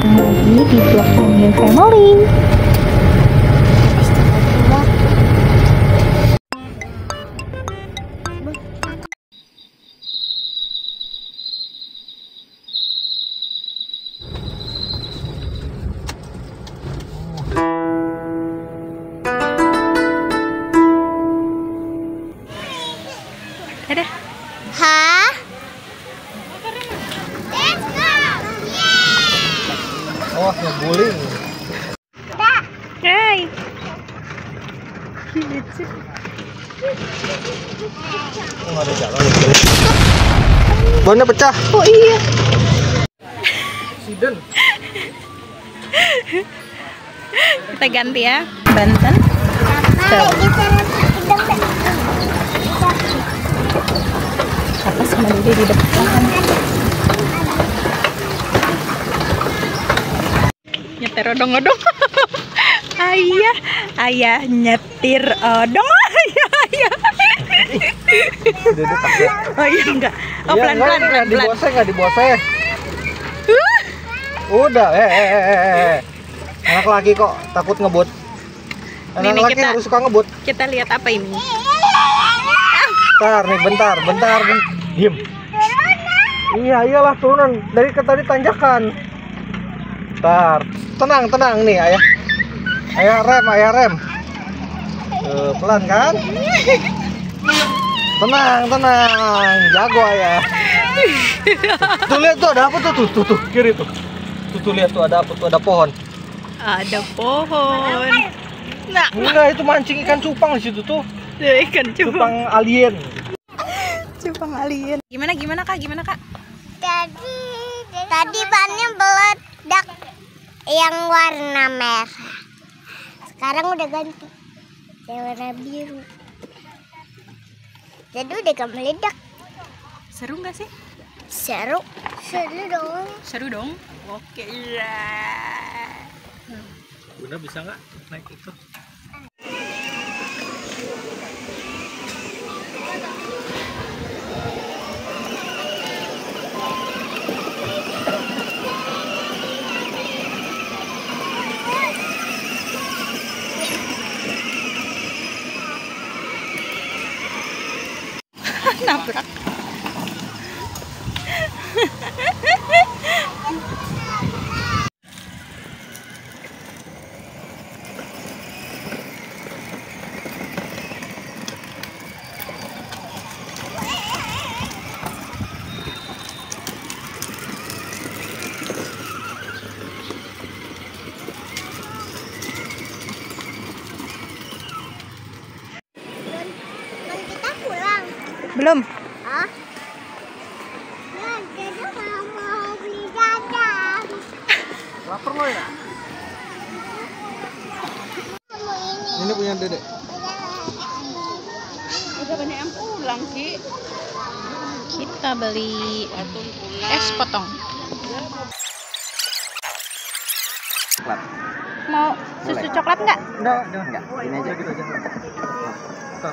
datang lagi di vlog Amir Family. Oh, ngeguling. Hai. Oh, ada jalan. Bannya pecah. Oh iya. Siden. Kita ganti ya. Banten. Apa sama Dede di depan? Nyetir odong-odong. ayah, ayah nyetir odong. Ayah, ayah. Oh iya enggak. Oh Iya, pelan-pelan, nggak, nggak pelan-pelan. Dibose nggak dibose. Udah, eh, eh, eh, eh, eh. Anak laki kok takut ngebut. Anak laki kita- harus suka ngebut. Kita lihat apa ini? Bentar nih, bentar, bentar, ben- diem. Iya, iyalah turunan dari tadi tanjakan. Bentar, tenang, tenang nih, ayah. Ayah rem, ayah rem. Tuh, pelan kan? Tenang, tenang, jago ayah. Tuh lihat tuh ada apa tuh tuh tuh, tuh kiri tuh. Tuh, tuh lihat tuh ada apa tuh ada pohon. Ada pohon. Nah, Enggak itu mancing ikan cupang di situ tuh. ada ikan cupang. Cupang alien. Cupang alien. Gimana gimana Kak? Gimana Kak? Tadi tadi bannya meledak yang warna merah. Sekarang udah ganti yang warna biru. Jadi udah gak meledak. Seru nggak sih? Seru. Seru dong. Seru dong. Oke, iya. Bunda bisa nggak naik itu? Nabrak. Kan Belum. Hah? Mau, beli jajan. Lapar lo ya? Ini. Ini punya dedek. Udah banyak yang pulang, Ki. Kita beli es potong. Coklat. Mau susu coklat nggak? Enggak, jangan enggak. Ini aja gitu aja. Bentar,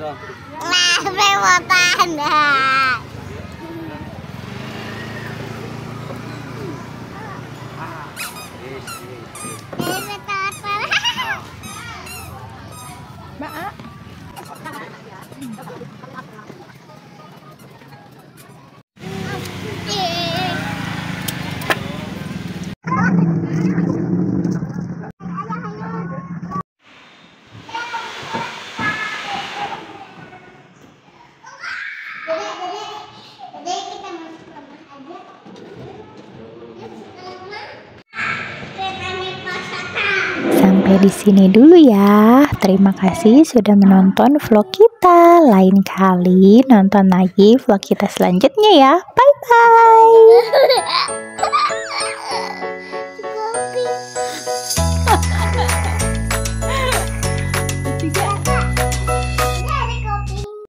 mau. Nah, pemotan. Mbak. Sampai di sini dulu ya. Terima kasih sudah menonton vlog kita. Lain kali nonton lagi vlog kita selanjutnya ya. Bye bye.